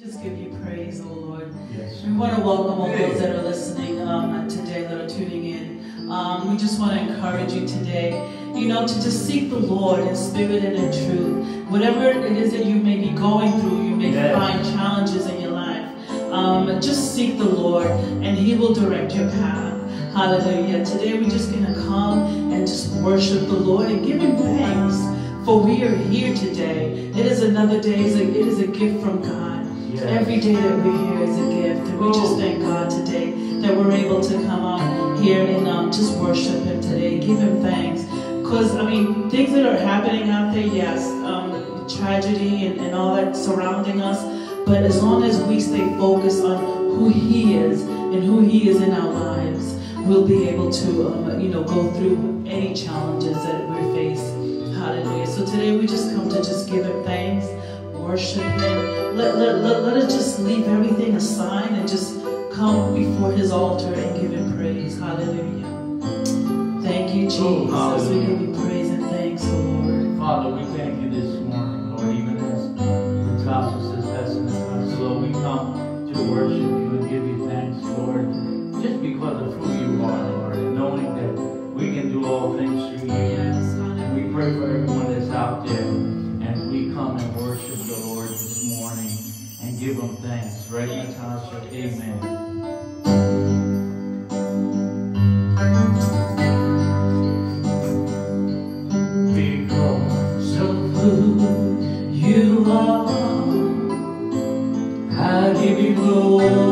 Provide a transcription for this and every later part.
just give you praise, oh Lord. Yes. We want to welcome all those that are listening um, today, that are tuning in. Um, we just want to encourage you today, you know, to just seek the Lord in spirit and in truth. Whatever it is that you may be going through, you may Yes. find challenges in your life. Um, just seek the Lord, and He will direct your path. Hallelujah. Today we're just going to come and just worship the Lord and give Him thanks. For we are here today. It is another day. It is a, it is a gift from God. Yes. Every day that we're here is a gift. And we just thank God today that we're able to come out here and um, just worship Him today, give Him thanks. Because, I mean, things that are happening out there, yes, um, tragedy and, and all that surrounding us. But as long as we stay focused on who He is and who He is in our lives, we'll be able to, um, you know, go through any challenges that we face. Hallelujah. So today we just come to just give Him thanks, worship Him. Let, let, let, let us just leave everything aside and just come before His altar and give Him praise. Hallelujah. Thank you, oh, Jesus. Oh, we give you praise and thanks, O Lord. Father, we thank you this morning, Lord, even as the gospel says, that's in the So we come to worship you and give you thanks, Lord, just because of who you are, Lord, and knowing that we can do all things through you. Yes, And we pray for everyone give him thanks. Right, Natasha? Amen. You are, I give you glory.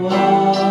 You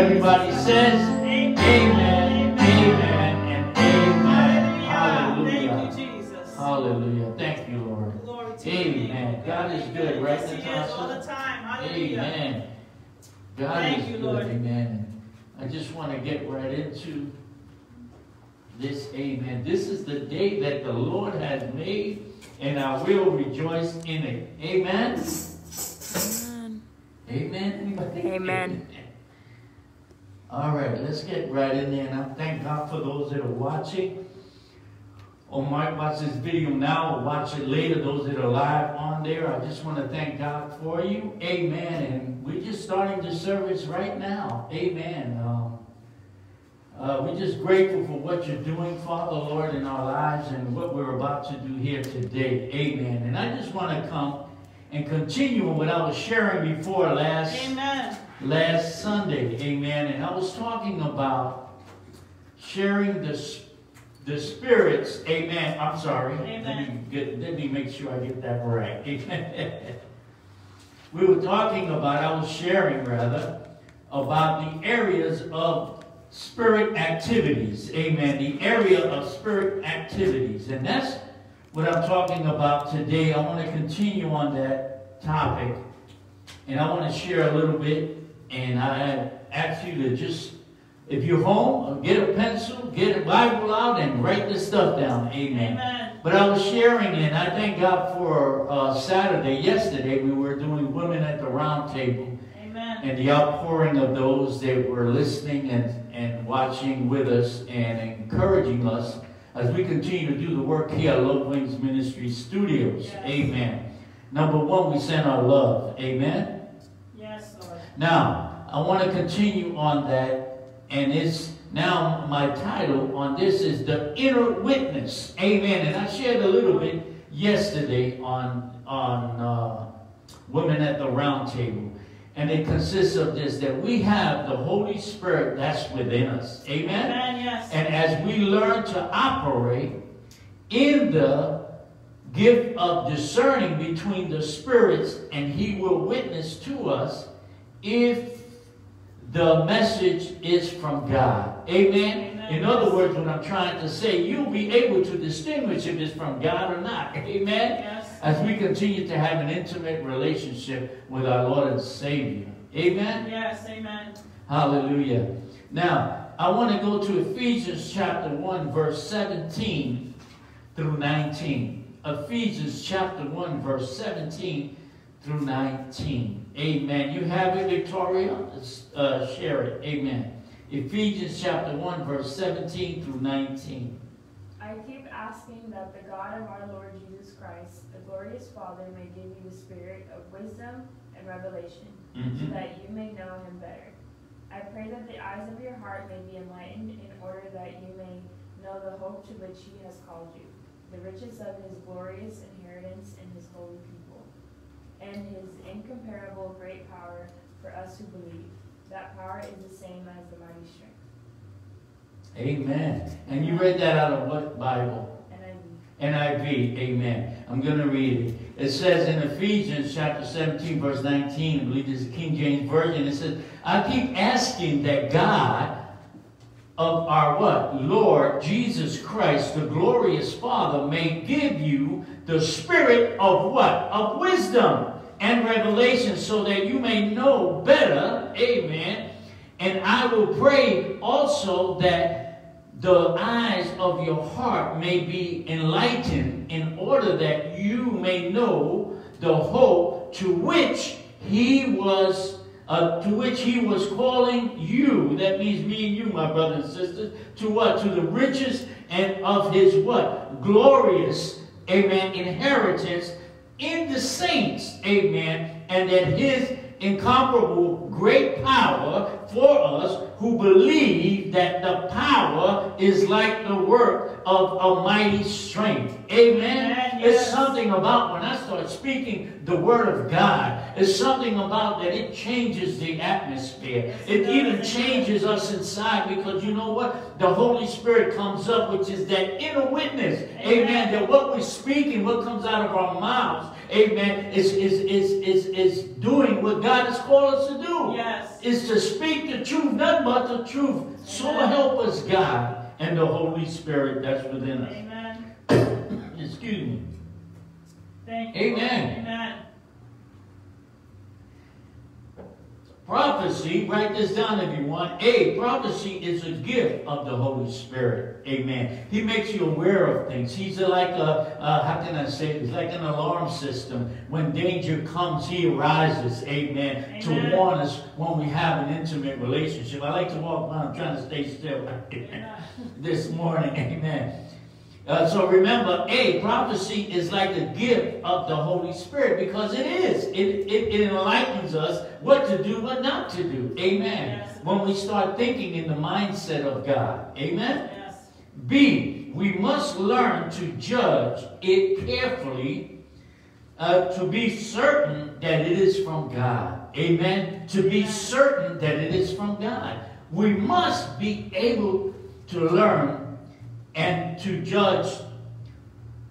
Everybody says, Amen, Amen, amen and Amen. Hallelujah. Thank you, Hallelujah. Thank you, Lord. Glory to amen. God is good, right? He is all the time. Hallelujah. Amen. God is good. Amen. I just want to get right into this. Amen. This is the day that the Lord has made, and I will rejoice in it. Amen. Amen. Amen. Anybody? Amen. amen. All right, let's get right in there. And I thank God for those that are watching or might watch this video now or watch it later, those that are live on there. I just want to thank God for you. Amen. And we're just starting the service right now. Amen. Um, uh, we're just grateful for what you're doing, Father, Lord, in our lives and what we're about to do here today. Amen. And I just want to come and continue what I was sharing before last. Amen last Sunday, amen, and I was talking about sharing the, the spirits, amen, I'm sorry, amen. Let, me get, let me make sure I get that right, amen. we were talking about, I was sharing rather, about the areas of spirit activities, amen, the area of spirit activities, and that's what I'm talking about today. I want to continue on that topic, and I want to share a little bit and I ask you to just, if you're home, get a pencil, get a Bible out, and write this stuff down. Amen. Amen. But I was sharing, and I thank God for uh, Saturday. Yesterday, we were doing Women at the Round Table. Amen. And the outpouring of those that were listening and, and watching with us and encouraging us as we continue to do the work here at Love Wings Ministry Studios. Yes. Amen. Number one, we send our love. Amen. Now, I want to continue on that, and it's now my title on this is the inner witness. Amen. And I shared a little bit yesterday on on uh, women at the round table, and it consists of this: that we have the Holy Spirit that's within us. Amen. Amen. Yes. And as we learn to operate in the gift of discerning between the spirits, and He will witness to us if the message is from God. Amen. Amen. In other words, what I'm trying to say, you'll be able to distinguish if it's from God or not. Amen. Yes. As we continue to have an intimate relationship with our Lord and Savior. Amen. Yes. Amen. Hallelujah. Now, I want to go to Ephesians chapter 1, verse 17 through 19. Ephesians chapter 1, verse 17 through 19. Amen. You have it, Victoria? Uh, share it. Amen. Ephesians chapter 1, verse 17 through 19. I keep asking that the God of our Lord Jesus Christ, the glorious Father, may give you the spirit of wisdom and revelation, so Mhm. that you may know him better. I pray that the eyes of your heart may be enlightened in order that you may know the hope to which he has called you, the riches of his glorious inheritance in his holy people, and his incomparable great power for us who believe. That power is the same as the mighty strength. Amen. And you read that out of what Bible? And I NIV, amen. I'm going to read it. It says in Ephesians chapter 17, verse 19, I believe this is King James Version, it says, I keep asking that God of our what? Lord Jesus Christ, the glorious Father, may give you the spirit of what? Of wisdom and revelation so that you may know better, amen. And I will pray also that the eyes of your heart may be enlightened in order that you may know the hope to which he was uh, to which he was calling you that means me and you my brothers and sisters to what to the riches and of his what glorious amen inheritance in the saints amen and that his incomparable great power for us who believe that the power is like the work of a mighty strength. Amen. It's something about when I start speaking the word of God, it's something about that it changes the atmosphere. It even changes us inside because you know what? The Holy Spirit comes up, which is that inner witness. Amen. Amen. That what we're speaking, what comes out of our mouths, amen, is, is, is, is, is doing what God has called us to do Yes. is to speak the truth, nothing but the truth. So help us God and the Holy Spirit that's within us. Amen. Excuse me. Thank you. Amen. Amen. Prophecy, write this down if you want. A, prophecy is a gift of the Holy Spirit. Amen. He makes you aware of things. He's like a, uh, how can I say it? He's like an alarm system. When danger comes, he arises. Amen. To warn us when we have an intimate relationship. I like to walk around trying to stay still. This morning. Amen. Uh, so remember, A, prophecy is like a gift of the Holy Spirit because it is. It, it, it enlightens us what to do, what not to do. Amen. Yes. When we start thinking in the mindset of God. Amen. Yes. B, we must learn to judge it carefully uh, to be certain that it is from God. Amen. To be certain that it is from God. We must be able to learn and to judge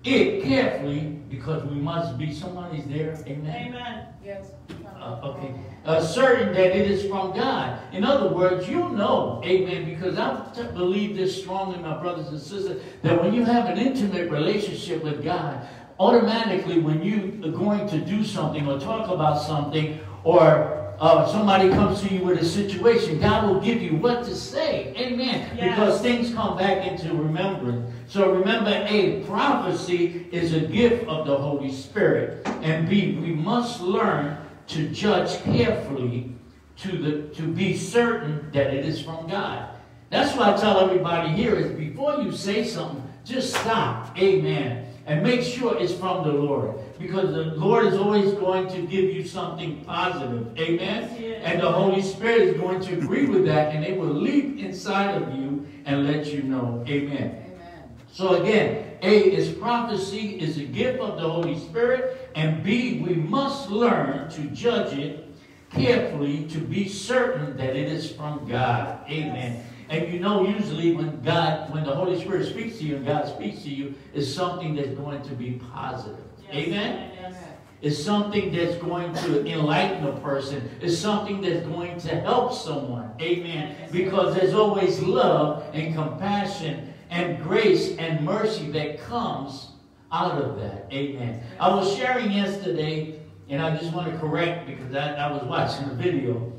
it carefully because we must be somebody's there. Amen. Amen. Yes. Uh, okay. Uh, certain that it is from God. In other words, you know, amen, because I believe this strongly, my brothers and sisters, that when you have an intimate relationship with God, automatically when you are going to do something or talk about something or uh, somebody comes to you with a situation, God will give you what to say. Amen. Yes. Because things come back into remembrance. So remember, A, prophecy is a gift of the Holy Spirit. And B, we must learn to judge carefully to, the, to be certain that it is from God. That's why I tell everybody here is before you say something, just stop. Amen. And make sure it's from the Lord. Because the Lord is always going to give you something positive. Amen. Yes. And the Holy Spirit is going to agree with that and it will leap inside of you and let you know. Amen. So again, A is prophecy is a gift of the Holy Spirit, and B, we must learn to judge it carefully to be certain that it is from God. Amen. And you know, usually when God, when the Holy Spirit speaks to you and God speaks to you, is something that's going to be positive. Yes. Amen. Yes. It's something that's going to enlighten a person. It's something that's going to help someone. Amen. Because there's always love and compassion and grace and mercy that comes out of that. Amen. I was sharing yesterday, and I just want to correct because I, I was watching the video.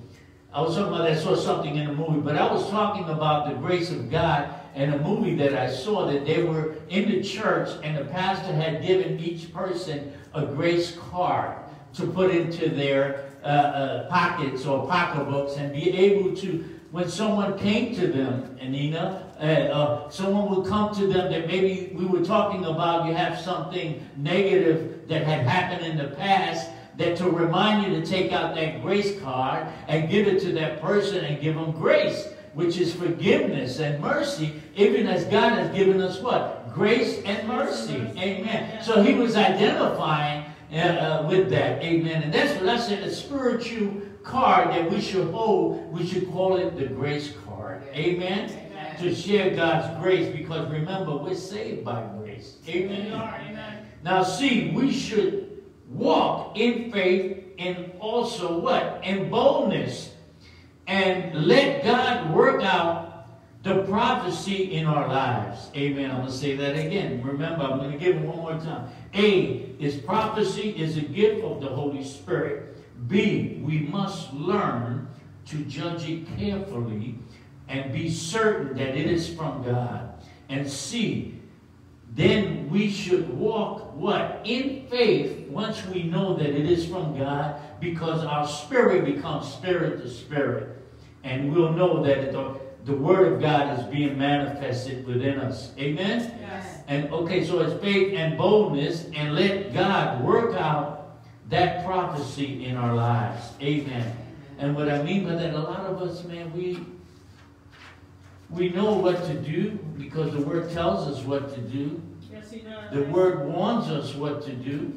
I was talking about I saw something in a movie, but I was talking about the grace of God and a movie that I saw that they were in the church and the pastor had given each person a grace card to put into their uh, uh, pockets or pocketbooks and be able to, when someone came to them, Anina, uh, uh, someone would come to them that maybe we were talking about, you have something negative that had happened in the past, that to remind you to take out that grace card and give it to that person and give them grace, which is forgiveness and mercy, even as God has given us what? Grace and mercy. Amen. So he was identifying uh, uh, with that. Amen. And that's what I said, a spiritual card that we should hold, we should call it the grace card. Amen. Amen. To share God's grace because remember, we're saved by grace. Amen. Amen. Now, see, we should walk in faith and also what? In boldness. And let God work out the prophecy in our lives. Amen. I'm going to say that again. Remember, I'm going to give it one more time. A is prophecy is a gift of the Holy Spirit. B, we must learn to judge it carefully and be certain that it is from God. And C, then we should walk what? In faith once we know that it is from God because our spirit becomes spirit to spirit. And we'll know that the, the word of God is being manifested within us. Amen? Yes. And okay, so it's faith and boldness and let God work out that prophecy in our lives. Amen. And what I mean by that, a lot of us, man, we we know what to do because the word tells us what to do. Yes, he does. The word warns us what to do.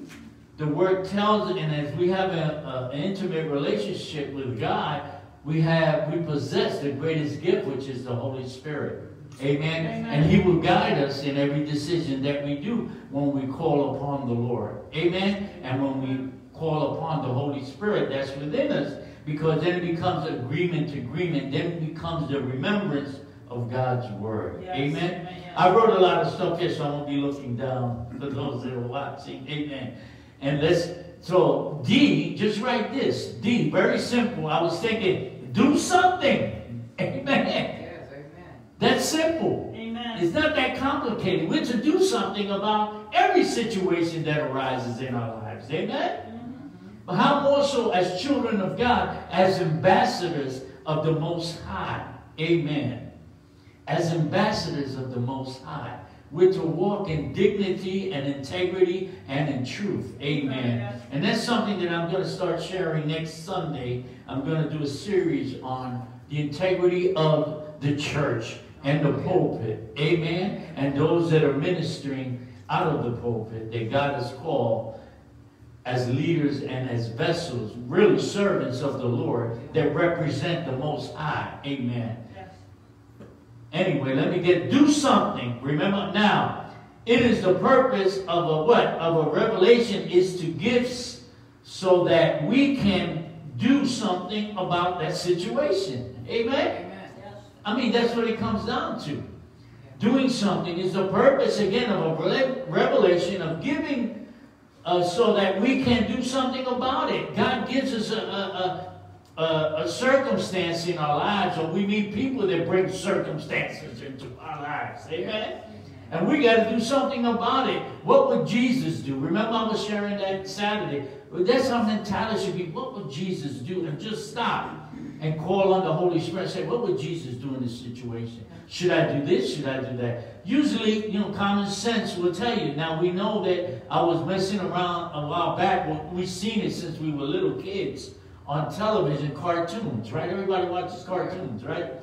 The word tells, and as we have an intimate relationship with God, we have we possess the greatest gift, which is the Holy Spirit. Amen. Amen. And He will guide us in every decision that we do when we call upon the Lord. Amen. And when we call upon the Holy Spirit that's within us, because then it becomes agreement to agreement. Then it becomes the remembrance of God's word. Yes. Amen. yes. I wrote a lot of stuff here, so I won't be looking down for those that are watching. Amen. And let's, so D, just write this. D, very simple. I was thinking, do something. Amen. Yes, amen. That's simple. Amen. It's not that complicated. We're to do something about every situation that arises in our lives. Amen. Mm-hmm. But how more so as children of God, as ambassadors of the Most High. Amen. As ambassadors of the Most High. We're to walk in dignity and integrity and in truth. Amen. And that's something that I'm going to start sharing next Sunday. I'm going to do a series on the integrity of the church and the pulpit. Amen. And those that are ministering out of the pulpit that God has called as leaders and as vessels, really servants of the Lord that represent the Most High. Amen. Anyway, let me get do something. Remember now, it is the purpose of a what? Of a revelation is to gifts so that we can do something about that situation. Amen. Amen. Yes. I mean, that's what it comes down to. Doing something is the purpose again of a revelation of giving uh, so that we can do something about it. God gives us a, a, a, a circumstance in our lives, or we need people that bring circumstances into our lives. Amen? And we got to do something about it. What would Jesus do? Remember, I was sharing that Saturday. That's our mentality should be what would Jesus do? And just stop and call on the Holy Spirit and say, what would Jesus do in this situation? Should I do this? Should I do that? Usually, you know, common sense will tell you. Now, we know that I was messing around a while back. We've seen it since we were little kids on television, cartoons, right? Everybody watches cartoons, right?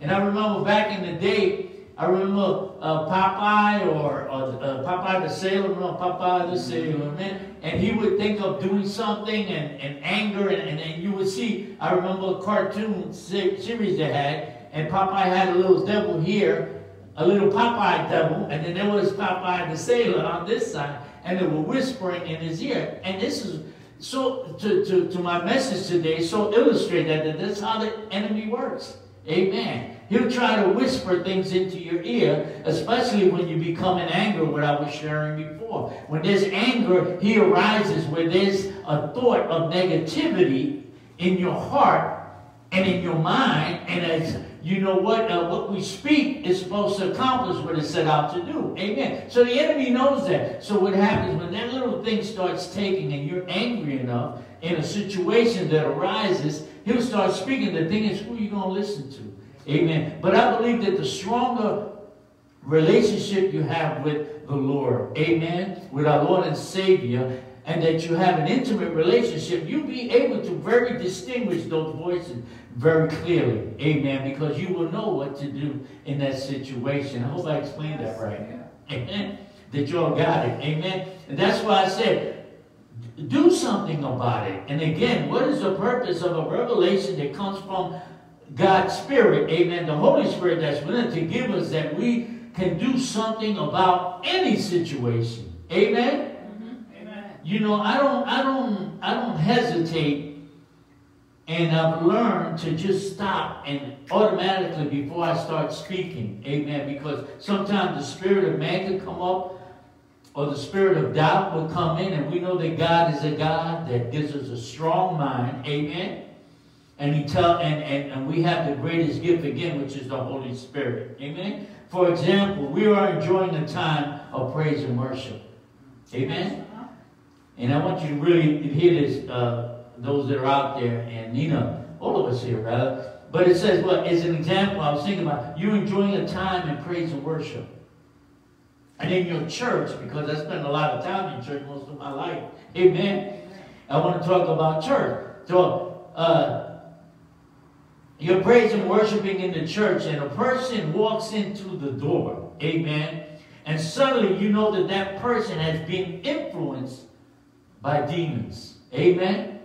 And I remember back in the day, I remember uh, Popeye or, or uh, Popeye the Sailor, remember Popeye the Sailor Man? And he would think of doing something and, and anger, and, and, and you would see, I remember a cartoon series they had, and Popeye had a little devil here, a little Popeye devil, and then there was Popeye the Sailor on this side, and they were whispering in his ear. And this is, so to, to, to my message today, so illustrate that, that that's how the enemy works. Amen. He'll try to whisper things into your ear, especially when you become in anger, what I was sharing before. When there's anger, he arises where there's a thought of negativity in your heart and in your mind, and as you know what uh, what we speak is supposed to accomplish what it's set out to do. Amen. So the enemy knows that. So what happens when that little thing starts taking and you're angry enough in a situation that arises, he'll start speaking. The thing is, who are you going to listen to? Amen. But I believe that the stronger relationship you have with the Lord, amen, with our Lord and Savior, and that you have an intimate relationship, you'll be able to very distinguish those voices very clearly. Amen. Because you will know what to do in that situation. I hope I explained that right. Amen. That you all got it. Amen. And that's why I said, do something about it. And again, what is the purpose of a revelation that comes from God's Spirit, amen, the Holy Spirit that's willing to give us that we can do something about any situation. Amen? You know, I don't, I don't, I don't hesitate and I've learned to just stop and automatically before I start speaking. Amen. Because sometimes the spirit of man can come up or the spirit of doubt will come in, and we know that God is a God that gives us a strong mind. Amen. And he tell and, and, and we have the greatest gift again, which is the Holy Spirit. Amen. For example, we are enjoying a time of praise and worship. Amen. And I want you to really hear this, uh, those that are out there, and Nina, all of us here, rather. But it says, well, as an example, I was thinking about you enjoying a time in praise and worship. And in your church, because I spent a lot of time in church most of my life. Amen. I want to talk about church. So, uh, you're praising, worshiping in the church, and a person walks into the door. Amen. And suddenly you know that that person has been influenced by demons. Amen.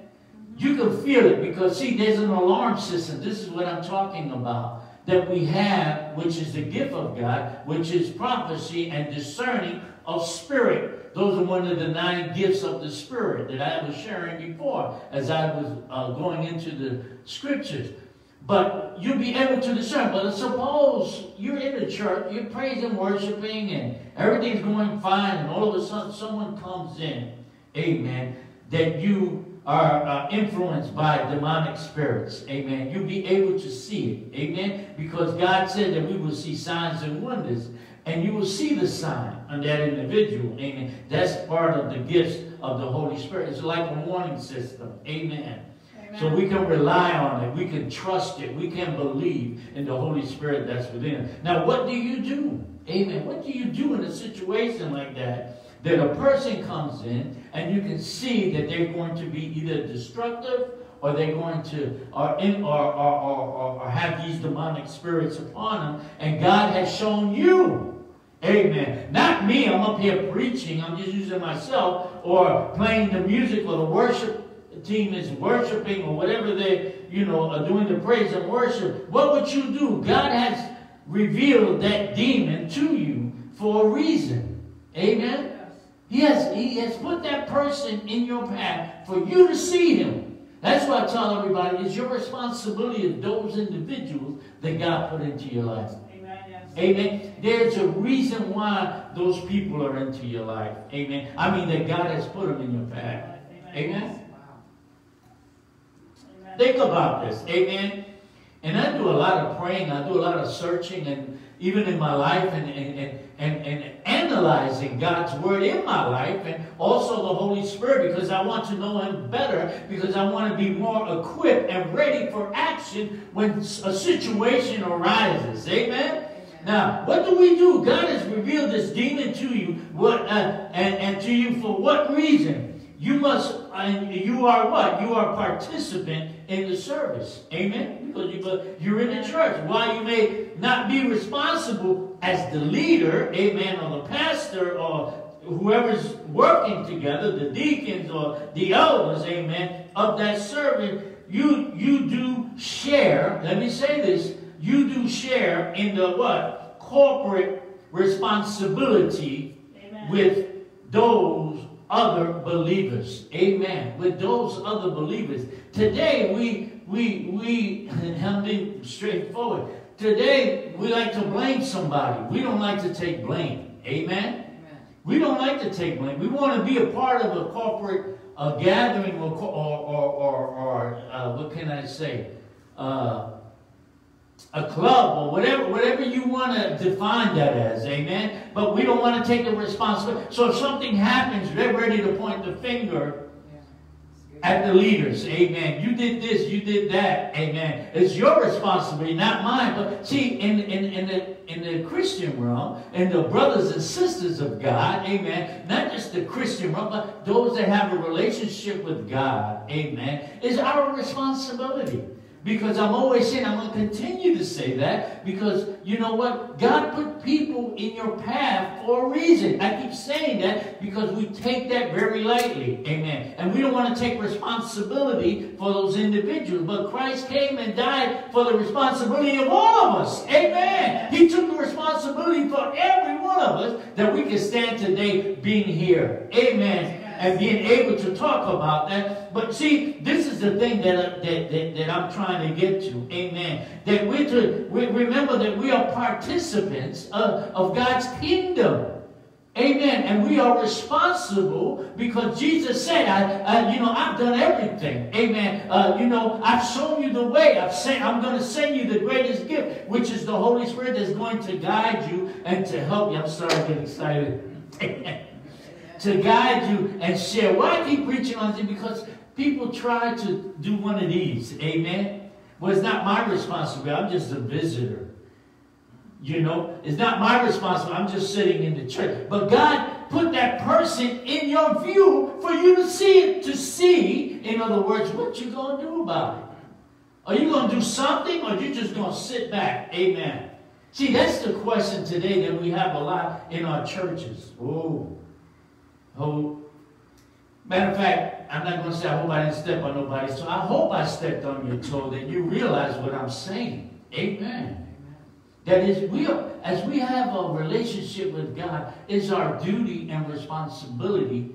You can feel it because, see, there's an alarm system. This is what I'm talking about. That we have, which is the gift of God, which is prophecy and discerning of spirit. Those are one of the nine gifts of the Spirit that I was sharing before as I was uh, going into the scriptures. But you'll be able to discern. But suppose you're in the church, you're praising, worshiping, and everything's going fine, and all of a sudden someone comes in, amen, that you are uh, influenced by demonic spirits, amen. You'll be able to see it, amen, because God said that we will see signs and wonders, and you will see the sign on that individual, amen. That's part of the gifts of the Holy Spirit. It's like a warning system, amen. So we can rely on it. We can trust it. We can believe in the Holy Spirit that's within. Now, what do you do? Amen. What do you do in a situation like that? That a person comes in and you can see that they're going to be either destructive or they're going to or in or, or, or, or have these demonic spirits upon them, and God has shown you. Amen. Not me, I'm up here preaching, I'm just using myself, or playing the music or the worship team is worshiping or whatever they, you know, are doing the praise and worship, what would you do? God has revealed that demon to you for a reason. Amen? Yes, he has put that person in your path for you to see him. That's why I tell everybody it's your responsibility of those individuals that God put into your life. Amen. Yes. Amen. There's a reason why those people are into your life. Amen. I mean that God has put them in your path. Amen. Amen. Think about this. Amen. And I do a lot of praying, I do a lot of searching, and even in my life, and, and, and, and, and analyzing God's word in my life, and also the Holy Spirit, because I want to know Him better, because I want to be more equipped and ready for action when a situation arises. Amen? Now, what do we do? God has revealed this demon to you, what, uh, and, and to you for what reason? You must, and you are what? You are participant in the service. Amen? Because you, you're in the church. While you may not be responsible as the leader, amen, or the pastor, or whoever's working together, the deacons or the elders, amen, of that service, you, you do share, let me say this, you do share in the what? Corporate responsibility amen. with those other believers. Amen. With those other believers. Today we we we I'm being straightforward. Today we like to blame somebody. We don't like to take blame. Amen. Amen. We don't like to take blame. We want to be a part of a corporate uh, gathering or or or, or, or uh, what can I say? Uh, a club or whatever, whatever you want to define that as, amen. But we don't want to take the responsibility. So if something happens, they're ready to point the finger at the leaders, amen. You did this, you did that, amen. It's your responsibility, not mine. But see, in, in, in, the, in the Christian realm, and the brothers and sisters of God, amen, not just the Christian realm, but those that have a relationship with God, amen, is our responsibility. Because I'm always saying, I'm going to continue to say that because you know what? God put people in your path for a reason. I keep saying that because we take that very lightly. Amen. And we don't want to take responsibility for those individuals. But Christ came and died for the responsibility of all of us. Amen. He took the responsibility for every one of us that we can stand today being here. Amen and being able to talk about that. But see, this is the thing that, that, that, that I'm trying to get to. Amen. That we're to we remember that we are participants of, of God's kingdom. Amen. And we are responsible because Jesus said, I, I you know, I've done everything. Amen. Uh, you know, I've shown you the way. I've sent, I'm going to send you the greatest gift, which is the Holy Spirit that's going to guide you and to help you. I'm sorry, I get excited. to guide you and share. Why keep preaching on this? Because people try to do one of these. Amen? Well, it's not my responsibility. I'm just a visitor. You know, it's not my responsibility. I'm just sitting in the church. But God put that person in your view for you to see it, to see, in other words, what you're going to do about it. Are you going to do something or you just going to sit back? Amen. See, that's the question today that we have a lot in our churches. Oh, Hope. Matter of fact, I'm not going to say I hope I didn't step on nobody. So I hope I stepped on your toe that you realize what I'm saying. Amen. That is, we are, as we have a relationship with God, it's our duty and responsibility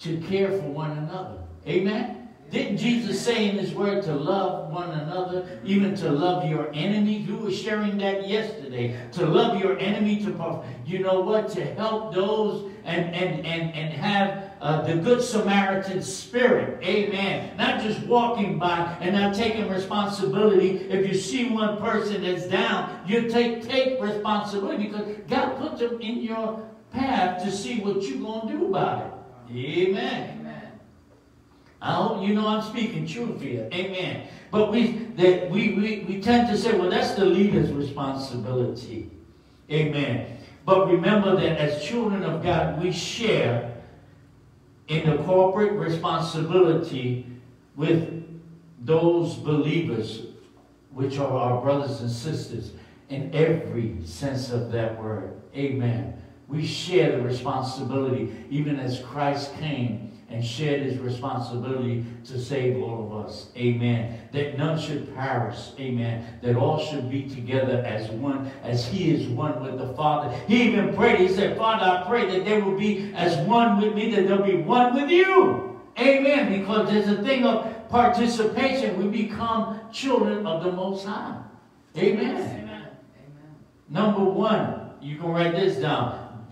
to care for one another. Amen. Didn't Jesus say in his word to love one another, even to love your enemy? You were sharing that yesterday. To love your enemy, to, you know what, to help those and, and, and, and have uh, the Good Samaritan spirit. Amen. Not just walking by and not taking responsibility. If you see one person that's down, you take, take responsibility because God put them in your path to see what you're going to do about it. Amen. I hope you know I'm speaking truth here. Amen. But we that we, we we tend to say, well, that's the leader's responsibility. Amen. But remember that as children of God, we share in the corporate responsibility with those believers, which are our brothers and sisters, in every sense of that word. Amen. We share the responsibility, even as Christ came and shared his responsibility to save all of us. Amen. That none should perish. Amen. That all should be together as one, as he is one with the Father. He even prayed, he said, Father, I pray that they will be as one with me, that they'll be one with you. Amen. Because there's a thing of participation. We become children of the Most High. Amen. Amen. Number one, you can write this down.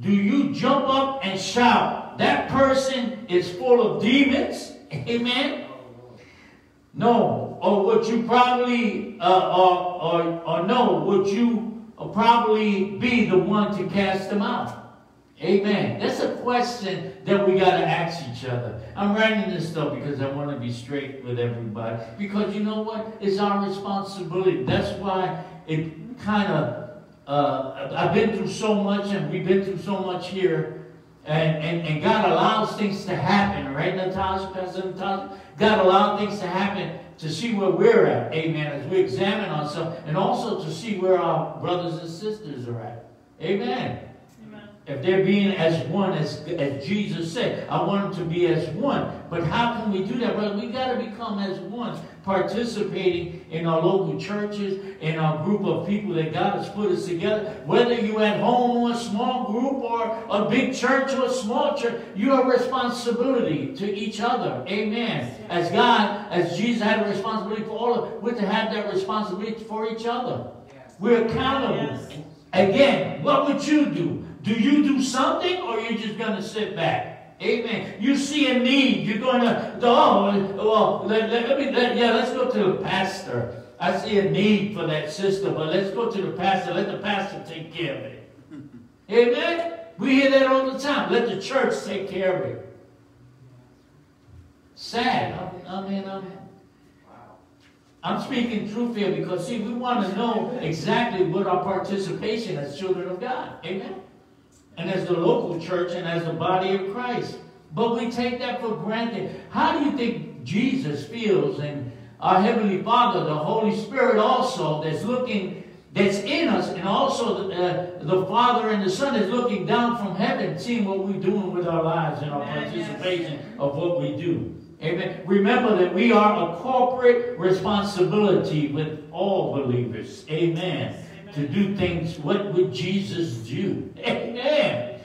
Do you jump up and shout that person is full of demons. Amen. No, or would you probably, uh, or, or, or no, would you probably be the one to cast them out? Amen. That's a question that we got to ask each other. I'm writing this stuff because I want to be straight with everybody. Because you know what? It's our responsibility. That's why it kind of, uh, I've been through so much and we've been through so much here. And, and, and God allows things to happen, right, Natasha, Pastor Natasha? God allows things to happen to see where we're at, amen, as we examine ourselves, and also to see where our brothers and sisters are at. Amen. If they're being as one, as, as Jesus said, I want them to be as one. But how can we do that? Well, we got to become as one, participating in our local churches, in our group of people that God has put us together. Whether you're at home or a small group or a big church or a small church, you have responsibility to each other. Amen. As God, as Jesus had a responsibility for all of us, we're to have that responsibility for each other. We're accountable. Again, what would you do? Do you do something or you're just going to sit back? Amen. You see a need. You're going to, oh, well, let, let, let me, let, yeah, let's go to the pastor. I see a need for that sister, but let's go to the pastor. Let the pastor take care of it. Amen. We hear that all the time. Let the church take care of it. Sad. Mean, I'm, I'm speaking truth here because, see, we want to know exactly what our participation as children of God. Amen and as the local church and as the body of Christ. But we take that for granted. How do you think Jesus feels and our Heavenly Father, the Holy Spirit also, that's looking, that's in us, and also the, uh, the Father and the Son is looking down from heaven, seeing what we're doing with our lives and our participation of what we do. Amen. Remember that we are a corporate responsibility with all believers. Amen to do things. What would Jesus do? Amen.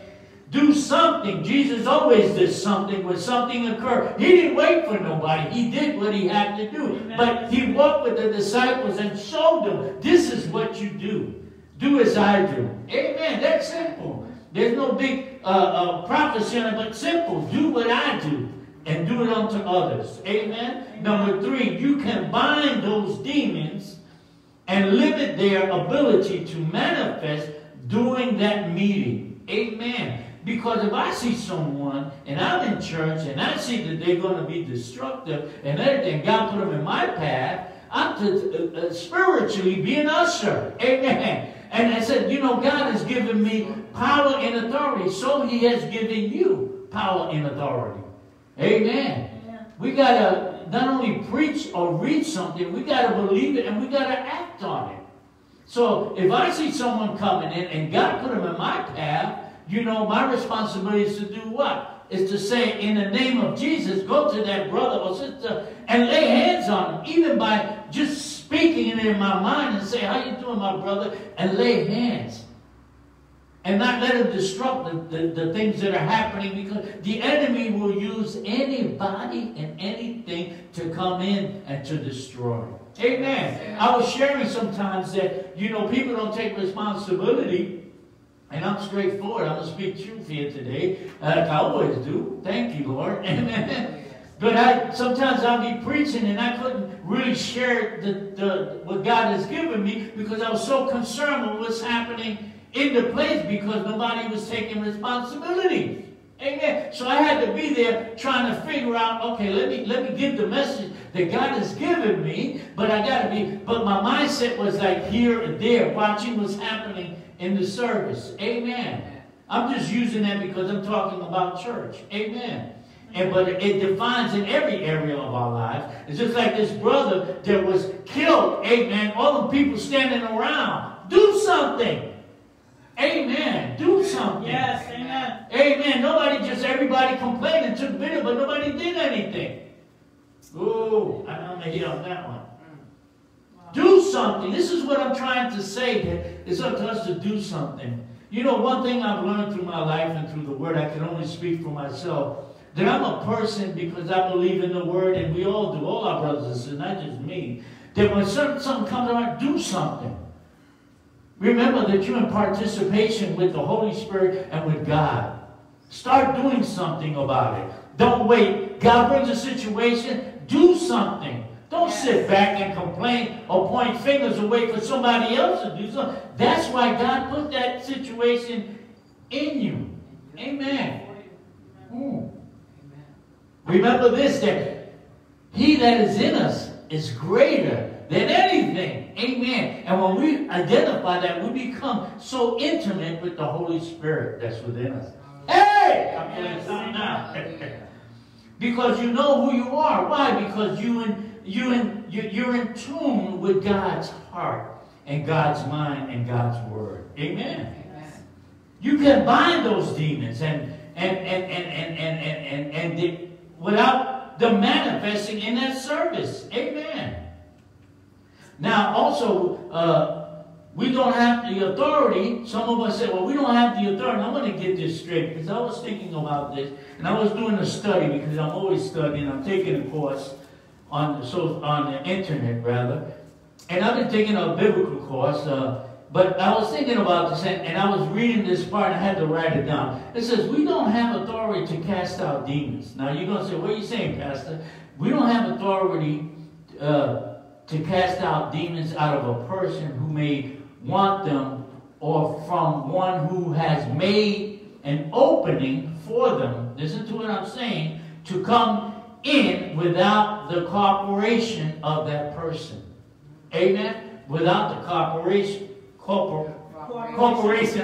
Do something. Jesus always did something when something occurred. He didn't wait for nobody. He did what he had to do. Amen. But he walked with the disciples and showed them, this is what you do. Do as I do. Amen. That's simple. There's no big uh, uh, prophecy in it, but simple. Do what I do and do it unto others. Amen. Amen. Number three, you can bind those demons and limit their ability to manifest during that meeting. Amen. Because if I see someone and I'm in church and I see that they're going to be destructive and everything, God put them in my path, I'm to uh, uh, spiritually be an usher. Amen. And I said, you know, God has given me power and authority, so He has given you power and authority. Amen. Yeah. We got to not only preach or read something, we got to believe it and we got to act on it. So if I see someone coming in and God put them in my path, you know, my responsibility is to do what? Is to say, in the name of Jesus, go to that brother or sister and lay hands on them, even by just speaking it in my mind and say, how you doing, my brother? And lay hands and not let him disrupt the, the, the, things that are happening because the enemy will use anybody and anything to come in and to destroy. Amen. I was sharing sometimes that, you know, people don't take responsibility. And I'm straightforward. I'm going to speak truth here today, like I always do. Thank you, Lord. Amen. But I sometimes I'll be preaching and I couldn't really share the, the what God has given me because I was so concerned with what's happening in the place because nobody was taking responsibility. Amen. So I had to be there trying to figure out, okay, let me let me give the message that God has given me, but I gotta be, but my mindset was like here and there, watching what's happening in the service. Amen. I'm just using that because I'm talking about church. Amen. And but it defines in every area of our lives. It's just like this brother that was killed. Amen. All the people standing around. Do something. Amen. Do something. Yes, amen. Amen. Nobody just, everybody complained and took video, but nobody did anything. Ooh, I'm going to hit on that one. Mm. Do something. This is what I'm trying to say. That it's up to us to do something. You know, one thing I've learned through my life and through the Word, I can only speak for myself, that I'm a person because I believe in the Word, and we all do, all our brothers and sisters, not just me, that when certain, something comes around, do something. Remember that you're in participation with the Holy Spirit and with God. Start doing something about it. Don't wait. God brings a situation, do something. Don't sit back and complain or point fingers and wait for somebody else to do something. That's why God put that situation in you. Amen. Mm. Remember this that he that is in us is greater than anything. Amen. And when we identify that, we become so intimate with the Holy Spirit that's within us. Hey! I'm something now. because you know who you are. Why? Because you in you you, you're in tune with God's heart and God's mind and God's word. Amen. You can bind those demons and and and and and and and, and, and the, without them manifesting in that service. Amen. Now, also, uh, we don't have the authority. Some of us say, well, we don't have the authority. I'm going to get this straight because I was thinking about this and I was doing a study because I'm always studying. I'm taking a course on the, so, on the internet, rather. And I've been taking a biblical course. Uh, but I was thinking about this, and, I was reading this part, and I had to write it down. It says, We don't have authority to cast out demons. Now, you're going to say, What are you saying, Pastor? We don't have authority uh, to cast out demons out of a person who may want them or from one who has made an opening for them. Listen to what I'm saying. To come in without the cooperation of that person. Amen? Without the cooperation corpor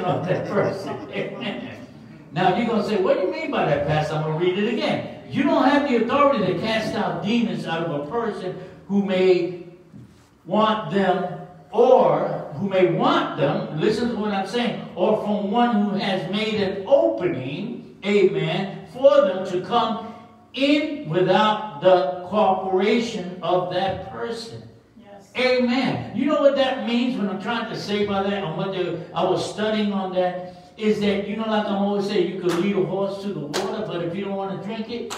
of that person. now you're going to say, what do you mean by that, Pastor? I'm going to read it again. You don't have the authority to cast out demons out of a person who may want them or who may want them, listen to what I'm saying, or from one who has made an opening, amen, for them to come in without the cooperation of that person. Amen. You know what that means when I'm trying to say by that and what the, I was studying on that? Is that, you know, like I'm always saying, you could lead a horse to the water, but if you don't want to drink it,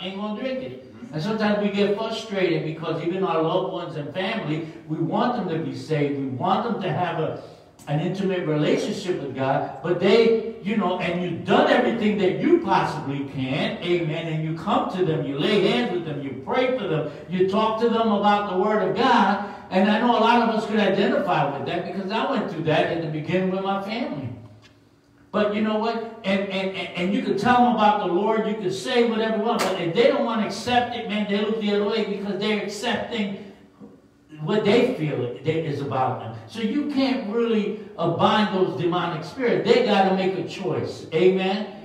ain't going to drink it. Mm-hmm. And sometimes we get frustrated because even our loved ones and family, we want them to be saved. We want them to have a, an intimate relationship with God, but they, you know, and you've done everything that you possibly can, amen, and you come to them, you lay hands with them, you pray for them, you talk to them about the Word of God, and I know a lot of us could identify with that because I went through that in the beginning with my family. But you know what? And, and, and you can tell them about the Lord, you can say whatever you want, but if they don't want to accept it, man, they look the other way because they're accepting what they feel is about them. So you can't really bind those demonic spirits. They got to make a choice. Amen? Amen?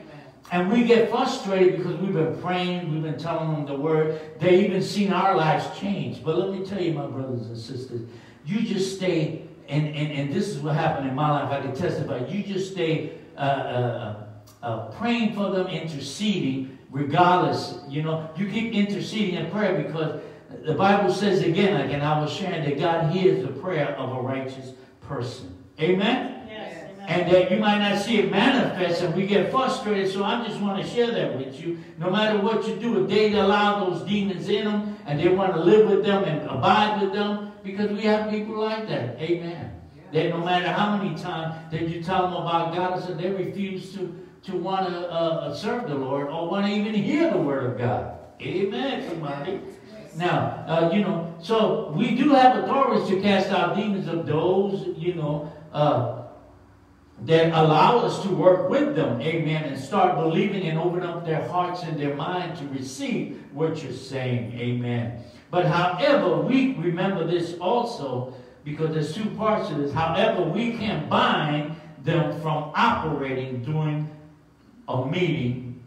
And we get frustrated because we've been praying, we've been telling them the word. They even seen our lives change. But let me tell you, my brothers and sisters, you just stay, and, and, and this is what happened in my life. I can testify. You just stay uh, uh, uh, uh praying for them, interceding, regardless. You know, you keep interceding in prayer because the Bible says again, like, and I was sharing that God hears the prayer of a righteous person. Amen? Yes. And that you might not see it manifest and we get frustrated. So I just want to share that with you. No matter what you do, if they allow those demons in them and they want to live with them and abide with them, because we have people like that. Amen. That no matter how many times that you tell them about God, so they refuse to, to want to uh, serve the Lord or want to even hear the word of God. Amen, somebody. Now, uh, you know, so we do have authorities to cast out demons of those, you know, uh, that allow us to work with them, amen, and start believing and open up their hearts and their mind to receive what you're saying, amen. But however, we remember this also, because there's two parts to this. However, we can bind them from operating during a meeting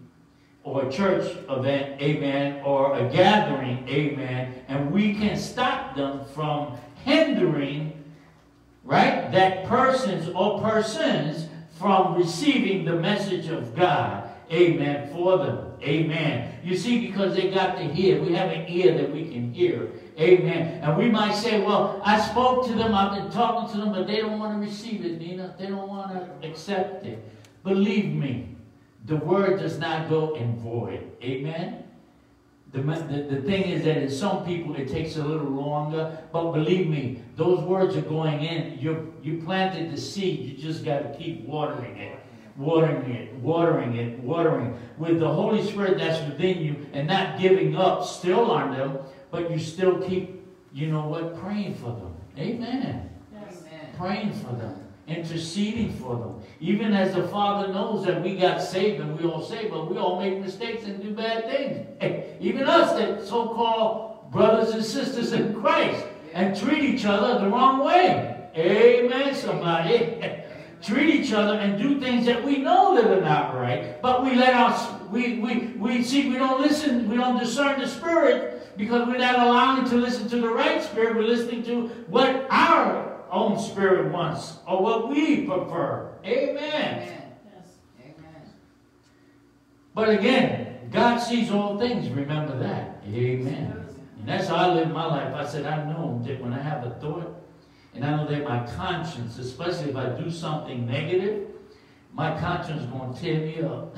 or a church event, amen, or a gathering, amen, and we can stop them from hindering, right, that persons or persons from receiving the message of God, amen, for them, amen. You see, because they got to hear, we have an ear that we can hear, amen. And we might say, well, I spoke to them, I've been talking to them, but they don't want to receive it, Nina. They don't want to accept it. Believe me, the word does not go in void. Amen? The, the, the thing is that in some people it takes a little longer, but believe me, those words are going in. You you planted the seed, you just got to keep watering it, watering it, watering it, watering. With the Holy Spirit that's within you and not giving up still on them, but you still keep, you know what, praying for them. Amen. Yes. Amen. Praying for them, interceding for them. Even as the Father knows that we got saved and we all saved, but we all make mistakes and do bad things. Even us that so-called brothers and sisters in Christ and treat each other the wrong way. Amen, somebody. treat each other and do things that we know that are not right, but we let our we we we see we don't listen, we don't discern the spirit because we're not allowing to listen to the right spirit. We're listening to what our own spirit wants or what we prefer. Amen. Amen. Yes. Amen. But again, God sees all things. Remember that. Amen. And that's how I live my life. I said, I know that when I have a thought, and I know that my conscience, especially if I do something negative, my conscience is going to tear me up.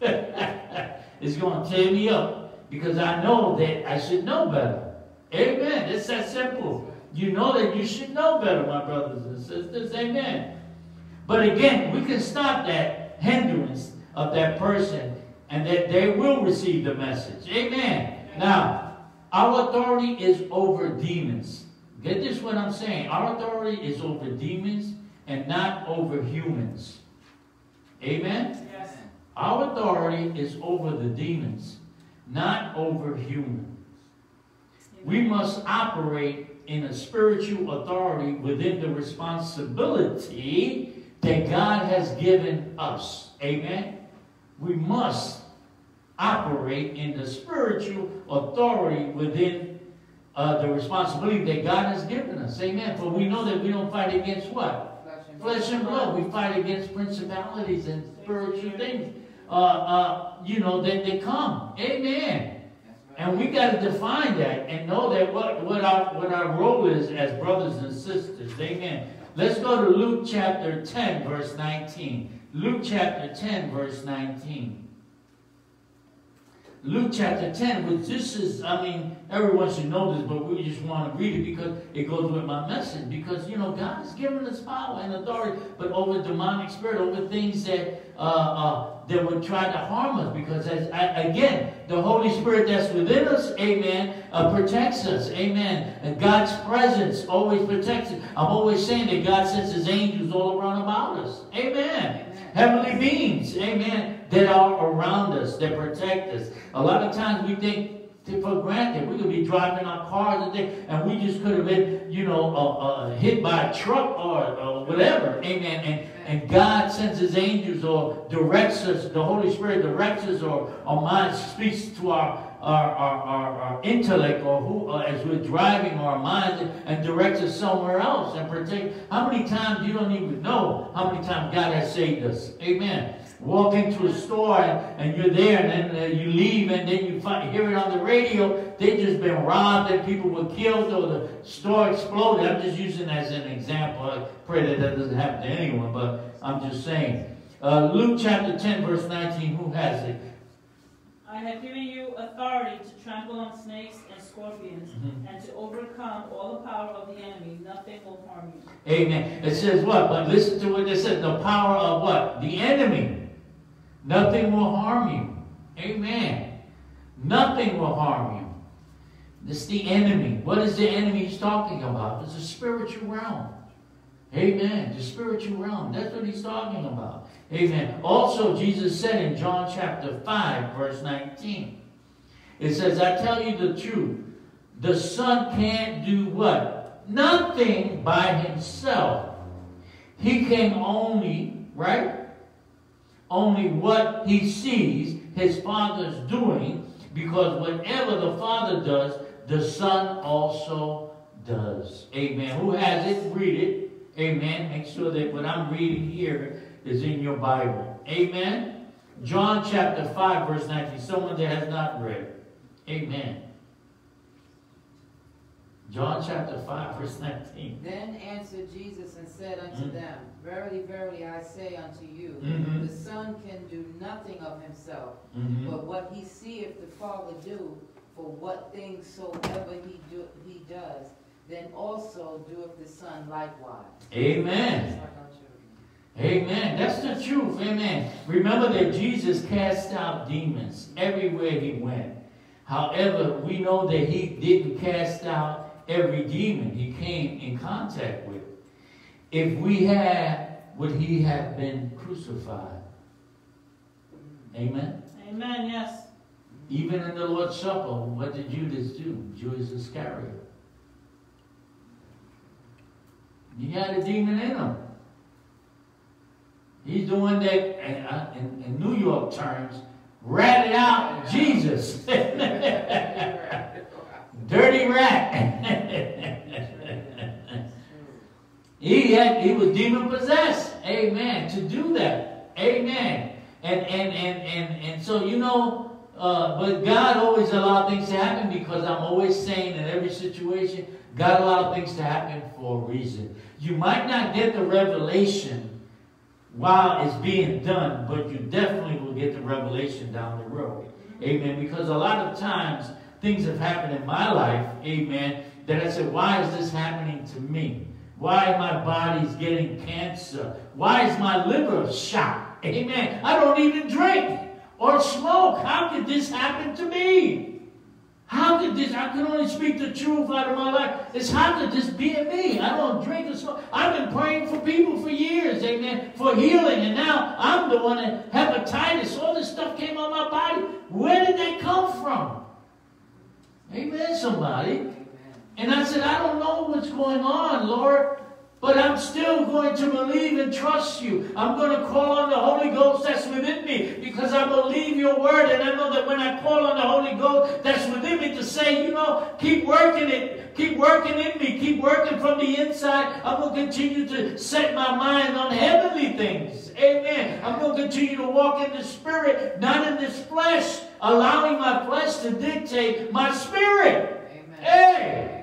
it's going to tear me up because I know that I should know better. Amen. It's that simple. You know that you should know better, my brothers and sisters. Amen. But again, we can stop that hindrance of that person and that they will receive the message. Amen. Now, our authority is over demons. Get this what I'm saying. Our authority is over demons and not over humans. Amen? Yes. Our authority is over the demons, not over humans. We must operate in a spiritual authority within the responsibility that God has given us. Amen? We must operate in the spiritual authority within uh, the responsibility that God has given us. Amen. For we know that we don't fight against what? Flesh and Flesh and blood. We fight against principalities and spiritual things. Uh, uh, you know, that they come. Amen. And we got to define that and know that what, what, our, what our role is as brothers and sisters. Amen. Let's go to Luke chapter 10, verse 19. Luke chapter 10, verse 19. Luke chapter 10, which this is, I mean, everyone should know this, but we just want to read it because it goes with my message. Because, you know, God has given us power and authority, but over demonic spirit, over things that uh, uh, that would try to harm us. Because, as I, again, the Holy Spirit that's within us, amen, uh, protects us, amen. And God's presence always protects us. I'm always saying that God sends his angels all around about us, amen. Heavenly beings, amen, that are around us, that protect us. A lot of times we think for granted. We could be driving our cars today, and we just could have been, you know, uh, uh, hit by a truck or, or whatever. Amen. And and God sends His angels or directs us. The Holy Spirit directs us, or our mind speaks to our our, our, our, our intellect, or who uh, as we're driving our minds, and directs us somewhere else and protect. How many times you don't even know how many times God has saved us? Amen walk into a store and, and you're there and then uh, you leave and then you find, hear it on the radio they just been robbed and people were killed or the store exploded i'm just using that as an example i pray that that doesn't happen to anyone but i'm just saying uh, luke chapter 10 verse 19 who has it I have given you authority to trample on snakes and scorpions Mhm. and to overcome all the power of the enemy. Nothing will harm you. Amen. It says what? But listen to what it says. The power of what? The enemy. Nothing will harm you. Amen. Nothing will harm you. It's the enemy. What is the enemy he's talking about? It's a spiritual realm. Amen. The spiritual realm. That's what he's talking about. Amen. Also, Jesus said in John chapter 5, verse 19, it says, I tell you the truth. The Son can't do what? Nothing by himself. He can only, right? Only what he sees his Father's doing, because whatever the Father does, the Son also does. Amen. Who has it? Read it. Amen. Make sure that what I'm reading here is in your Bible. Amen. John chapter 5, verse 19. Someone that has not read. Amen. John chapter 5, verse 19. Then answered Jesus and said unto Mhm. them, Verily, verily, I say unto you, Mhm. the Son can do nothing of himself, Mhm. but what he seeth the Father do, for what things soever he do, he does, then also doeth the Son likewise. Amen. Just like our children. Amen. That's the truth. Amen. Remember that Jesus cast out demons everywhere he went. However, we know that he didn't cast out every demon he came in contact with. If we had, would he have been crucified? Amen. Amen, yes. Even in the Lord's Supper, what did Judas do? Judas Iscariot. He had a demon in him. He's the one that, in, uh, in, in New York terms, ratted out Jesus. Dirty rat. he had he was demon possessed. Amen. To do that. Amen. And and and and and so you know, uh, but God always allowed things to happen because I'm always saying in every situation, God allowed things to happen for a reason. You might not get the revelation while it's being done, but you definitely will get the revelation down the road. Amen. Because a lot of times things have happened in my life, amen, that I said, why is this happening to me? Why my body's getting cancer? Why is my liver shot? Amen. I don't even drink or smoke. How could this happen to me? How could this, I can only speak the truth out of my life. It's how could this be in me? I don't drink or smoke. I've been praying for people for years, amen, for healing, and now I'm the one that hepatitis, all this stuff came on my body. Where did that come from? Amen, somebody. And I said, I don't know what's going on, Lord. But I'm still going to believe and trust you. I'm going to call on the Holy Ghost that's within me because I believe your word. And I know that when I call on the Holy Ghost that's within me to say, you know, keep working it. Keep working in me. Keep working from the inside. I'm going to continue to set my mind on heavenly things. Amen. I'm going to continue to walk in the spirit, not in this flesh, allowing my flesh to dictate my spirit. Amen. Hey.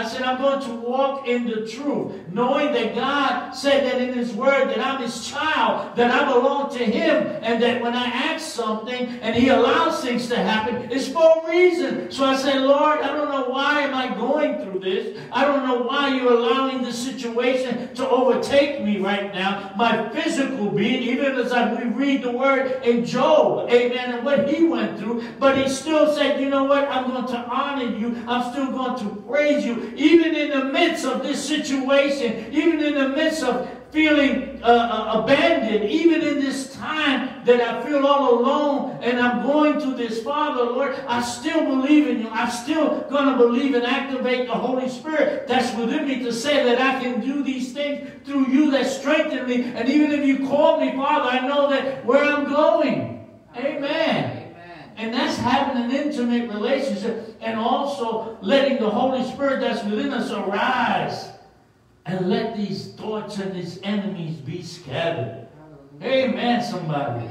I said, I'm going to walk in the truth, knowing that God said that in His Word that I'm His child, that I belong to Him, and that when I ask something and He allows things to happen, it's for a reason. So I say, Lord, I don't know why am I going through this. I don't know why you're allowing the situation to overtake me right now. My physical being, even as I, we read the Word in Job, amen, and what he went through, but he still said, you know what, I'm going to honor you. I'm still going to praise you even in the midst of this situation, even in the midst of feeling uh, uh, abandoned, even in this time that I feel all alone and I'm going through this, Father, Lord, I still believe in you. I'm still going to believe and activate the Holy Spirit that's within me to say that I can do these things through you that strengthen me. And even if you call me, Father, I know that where I'm going. Amen. And that's having an intimate relationship and also letting the Holy Spirit that's within us arise and let these thoughts and these enemies be scattered. Amen, somebody.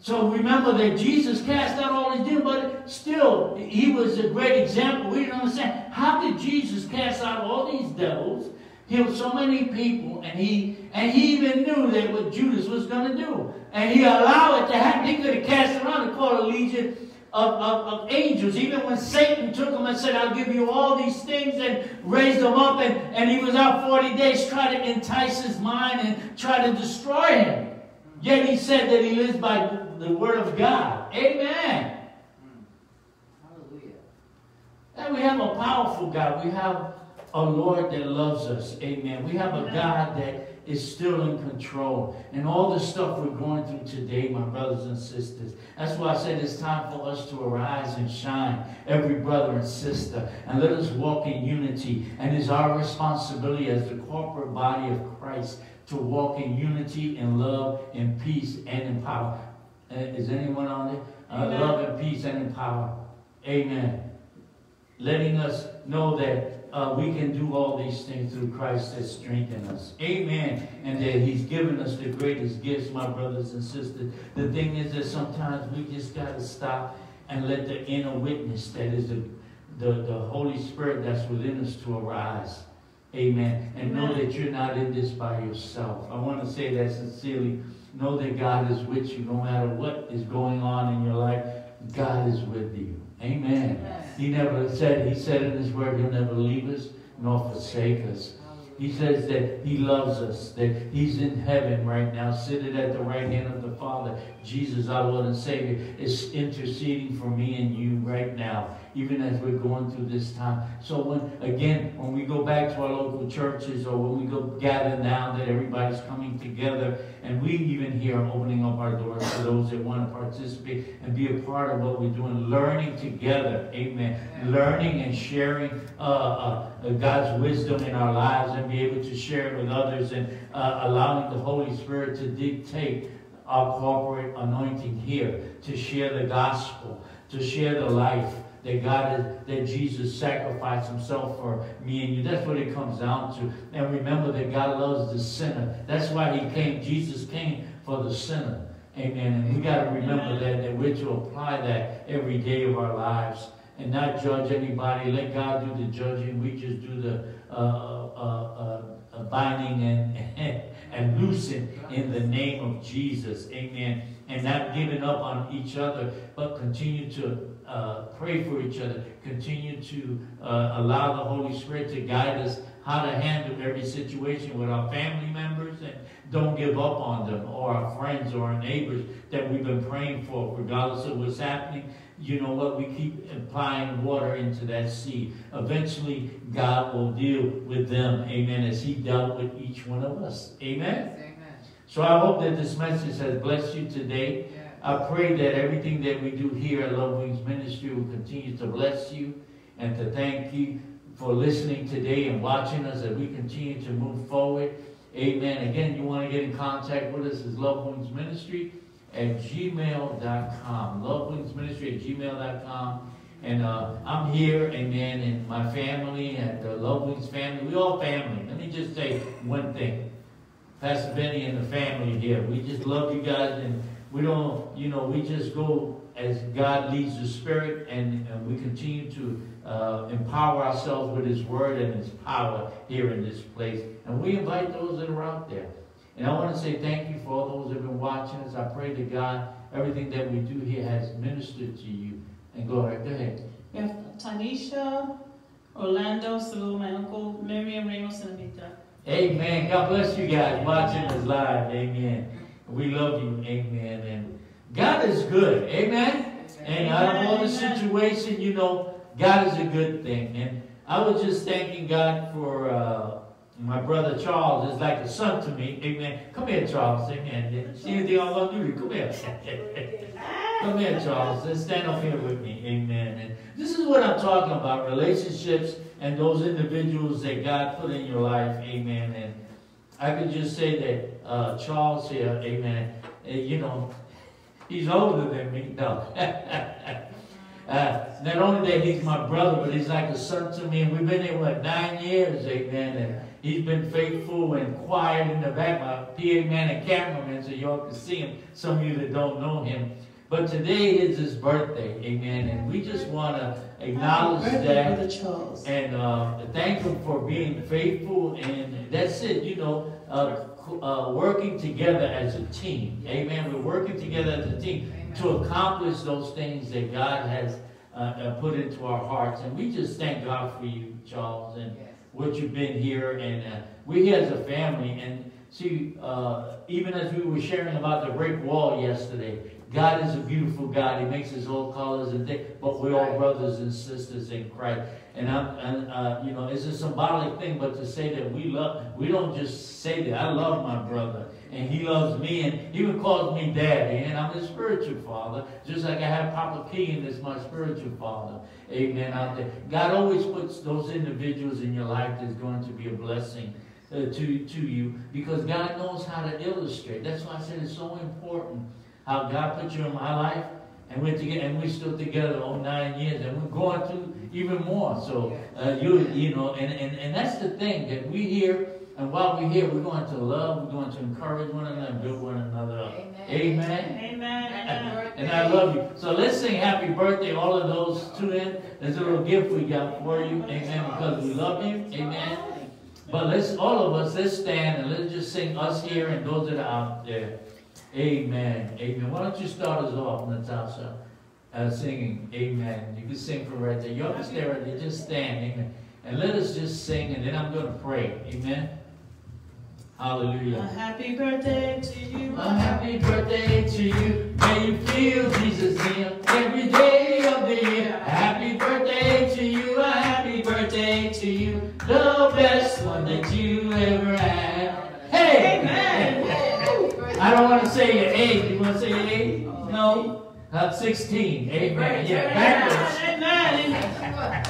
So remember that Jesus cast out all these demons, but still, he was a great example. We don't understand. How did Jesus cast out all these devils healed so many people, and he and he even knew that what Judas was going to do, and he allowed it to happen. He could have cast around and called a legion of, of, of, angels. Even when Satan took him and said, "I'll give you all these things," and raised him up, and, and he was out forty days trying to entice his mind and try to destroy him. Yet he said that he lives by the word of God. Amen. Hmm. Hallelujah. And we have a powerful God. We have a Lord that loves us. Amen. We have a God that is still in control. And all the stuff we're going through today, my brothers and sisters, that's why I said it's time for us to arise and shine, every brother and sister, and let us walk in unity. And it's our responsibility as the corporate body of Christ to walk in unity and love and peace and in power. Uh, is anyone on it? Uh, love and peace and in power. Amen. Letting us know that uh, we can do all these things through Christ that strengthens us. Amen. And that He's given us the greatest gifts, my brothers and sisters. The thing is that sometimes we just got to stop and let the inner witness, that is the, the, the Holy Spirit that's within us, to arise. Amen. And Amen. know that you're not in this by yourself. I want to say that sincerely. Know that God is with you no matter what is going on in your life. God is with you. Amen. He never said, he said in his word, he'll never leave us nor forsake us. he says that he loves us, that he's in heaven right now, seated at the right hand of the Father. Jesus, our Lord and Savior, is interceding for me and you right now, even as we're going through this time. So when again, when we go back to our local churches or when we go gather now that everybody's coming together and we even here are opening up our doors for those that want to participate and be a part of what we're doing, learning together, amen. Learning and sharing uh, uh, God's wisdom in our lives and be able to share it with others and uh, allowing the Holy Spirit to dictate our corporate anointing here to share the gospel, to share the life that God is, that Jesus sacrificed himself for me and you. That's what it comes down to. And remember that God loves the sinner. That's why he came. Jesus came for the sinner. Amen. And we got to remember that, that we're to apply that every day of our lives and not judge anybody. Let God do the judging. We just do the uh, uh, uh, binding and, and loosing in the name of Jesus. Amen. And not giving up on each other, but continue to uh, pray for each other. Continue to uh, allow the Holy Spirit to guide us how to handle every situation with our family members and don't give up on them or our friends or our neighbors that we've been praying for, regardless of what's happening. You know what? We keep applying water into that sea. Eventually, God will deal with them. Amen. As He dealt with each one of us. Amen. Yes, amen. So I hope that this message has blessed you today. Yes. I pray that everything that we do here at Love Wings Ministry will continue to bless you and to thank you for listening today and watching us as we continue to move forward. Amen. Again, you want to get in contact with us as Love Wings Ministry at gmail.com. Love Wings Ministry at gmail.com. And uh, I'm here, amen, and my family and the Love Wings family. We all family. Let me just say one thing. Pastor Benny and the family here. We just love you guys and we don't, you know, we just go as God leads the Spirit and, and we continue to uh, empower ourselves with His Word and His power here in this place. And we invite those that are out there. And I want to say thank you for all those that have been watching us. I pray to God everything that we do here has ministered to you. And go go ahead. We have Tanisha, Orlando, Salute, my uncle, Miriam Ramos, and Anita. Amen. God bless you guys watching us live. Amen. We love you. Amen. And God is good. Amen. And out of all the situation, you know, God is a good thing. And I was just thanking God for uh, my brother Charles. Is like a son to me. Amen. Come here, Charles. Amen. See anything I want to do? Come here. Come here, Charles. Stand up here with me. Amen. And this is what I'm talking about relationships and those individuals that God put in your life. Amen. And I could just say that uh, Charles here, amen, you know, he's older than me. No. uh, not only that he's my brother, but he's like a son to me. And we've been here, what, nine years, amen. And he's been faithful and quiet in the back. My PA man and cameraman, so y'all can see him. Some of you that don't know him. But today is his birthday, amen. And we just want to acknowledge that and uh, thank him for being faithful. And that's it, you know, uh, uh, working together as a team. Amen. We're working together as a team to accomplish those things that God has uh, uh, put into our hearts. And we just thank God for you, Charles, and Yes. What you've been here. And uh, here as a family. And see, uh, even as we were sharing about the brick wall yesterday, God is a beautiful God. He makes his own colors and things, but we're all brothers and sisters in Christ. And I'm, and uh, you know, it's a symbolic thing, but to say that we love, we don't just say that. I love my brother, and he loves me, and he even calls me daddy, and I'm his spiritual father, just like I have Papa Keegan as my spiritual father. Amen. Out there, God always puts those individuals in your life that's going to be a blessing. Uh, to, to you because God knows how to illustrate. That's why I said it's so important how God put you in my life, and we're together, and we're still together oh nine years, and we're going through even more. So uh, you you know, and, and and that's the thing that we here, and while we're here, we're going to love, we're going to encourage one another, and build one another up. Amen. Amen. Amen. Happy Amen. birthday. And I love you. So let's sing happy birthday, all of those two in. There's a little gift we got for you. Amen. Because we love you. Amen. But let's all of us, let's stand and let's just sing us here and those that are out there. Amen. Amen. Why don't you start us off, Natasha, uh, singing Amen. You can sing from right there. You don't have to stay right there. Just stand. Amen. And let us just sing, and then I'm going to pray. Amen. A Hallelujah. happy birthday to you. A happy birthday to you. May you feel Jesus near every day of the year. A happy birthday to you. A happy birthday to you. The best one that you ever had. Hey! Amen. I don't want to say your age. You want to say your age? No. I'm 16. Amen. Yeah, backwards. Amen.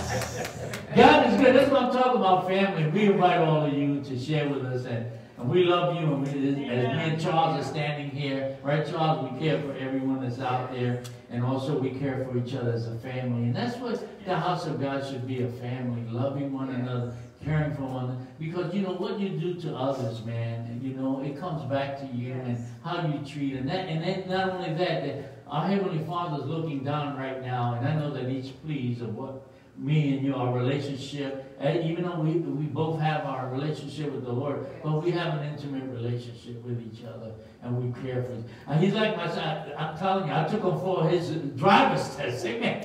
God is good. That's what I'm talking about, family. We invite all of you to share with us, and, and we love you. And we, as me and Charles are standing here, right, Charles? We care for everyone that's out there, and also we care for each other as a family. And that's what the house of God should be—a family, loving one another, caring for one. another. Because you know what you do to others, man. You know it comes back to you and how you treat. And that, and then not only that, that our heavenly Father is looking down right now, and I know that He's pleased of what me and you, our relationship, even though we, we both have our relationship with the Lord, but we have an intimate relationship with each other, and we care for each And he's like my son, I'm telling you, I took him for his driver's test, amen.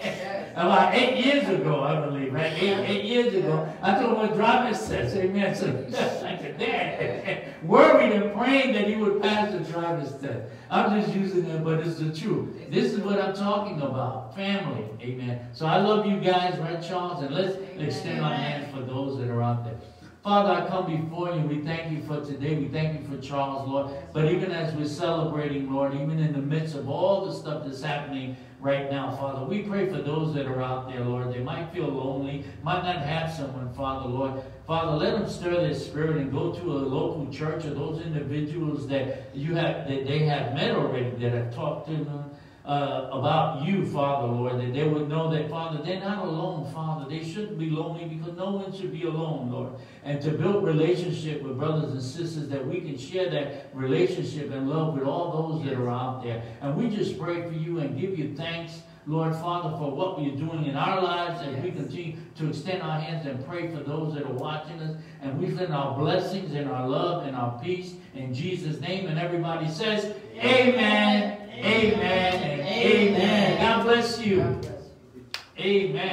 About eight years ago, I believe, right? Eight, eight years ago, I took him a driver's test, amen. So, like a dad, worried and praying that he would pass the driver's test. I'm just using it, but it's the truth. This is what I'm talking about, family, amen. So I love you guys, right, Charles? And let's extend our hands for those that are out there. Father, I come before you. We thank you for today. We thank you for Charles, Lord. But even as we're celebrating, Lord, even in the midst of all the stuff that's happening right now, Father, we pray for those that are out there, Lord. They might feel lonely, might not have someone, Father, Lord. Father, let them stir their spirit and go to a local church or those individuals that you have that they have met already that have talked to them uh, about you, Father, Lord, that they would know that, Father, they're not alone, Father. They shouldn't be lonely because no one should be alone, Lord. And to build relationship with brothers and sisters that we can share that relationship and love with all those that are out there. And we just pray for you and give you thanks. Lord Father, for what you're doing in our lives as we continue to extend our hands and pray for those that are watching us. And we send our blessings and our love and our peace in Jesus' name. And everybody says, Amen, Amen, and Amen. God bless you. Amen.